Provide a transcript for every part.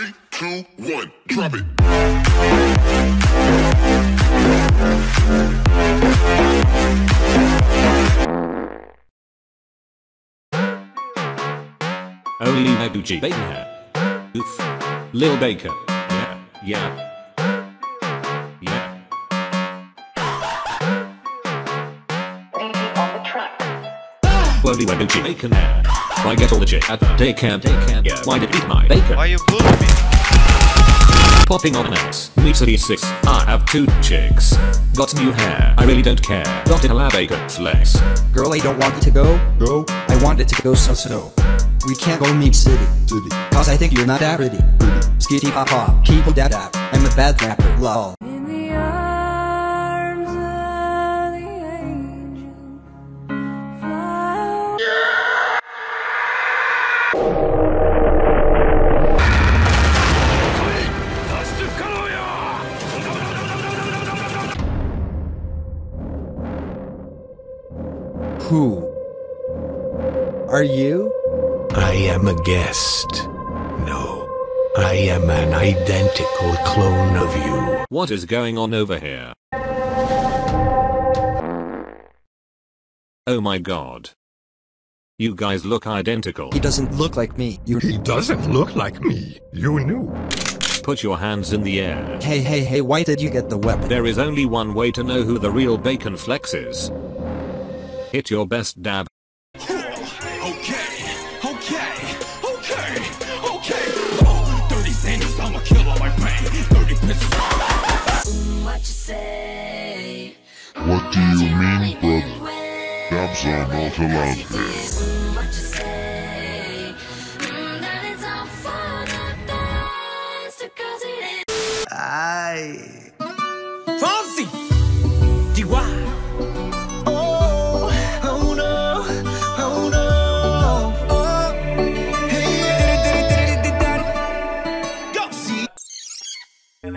Three, two, one, drop it. Only Mabuchi Baker. Oof. Lil Baker. Yeah, yeah. Yeah. Only Mabuchi Bacon hair. Why get all the chick at the daycare? Daycare. Yeah. Why did eat my bacon? Why you bullying me? Popping on an ass. Me city 6. I have two chicks. Got new hair. I really don't care. Got it a lab bacon flex. Girl, I don't want it to go. Go. I want it to go so so. We can't go MeepCity. City. Cause I think you're not that pretty. Pretty. Skitty pop pop. People dab dab. I'm a bad rapper. Lol. Who? Are you? I am a guest. No, I am an identical clone of you. What is going on over here? Oh my god. You guys look identical. He doesn't look like me. You. He doesn't look like me. You knew. Put your hands in the air. Hey hey hey! Why did you get the weapon? There is only one way to know who the real bacon flex is. Hit your best dab. Okay, okay, okay, okay. Oh, 30 cents, I'ma kill all my pain. 30 pistols. what you say. What do you mean, brother? Dabs are not allowed here.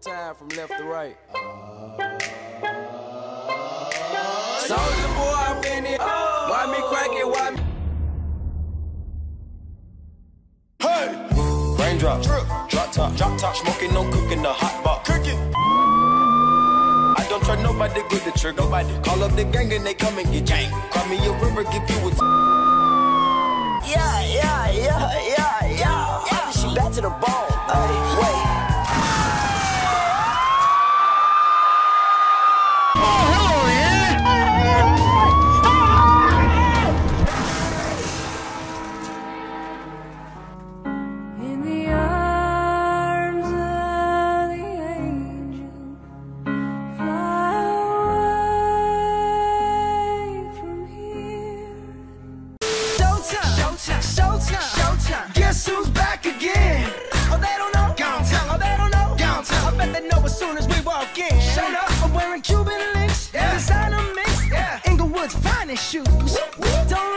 times from left to right. Soldier boy, I'm in it. Why me crack it? Why me? Raindrops, drop top, drop top, smoking, no cooking, the hot box. Cooking! I don't trust nobody, good the trick, nobody. Call up the gang and they come and get jank. Cry me a river, give you a. Yeah, yeah, yeah, yeah, yeah. yeah. She back we walk in. Shut up. I'm wearing Cuban links, yeah. designer mix, yeah. Inglewood's finest shoes. Whoop, whoop. Don't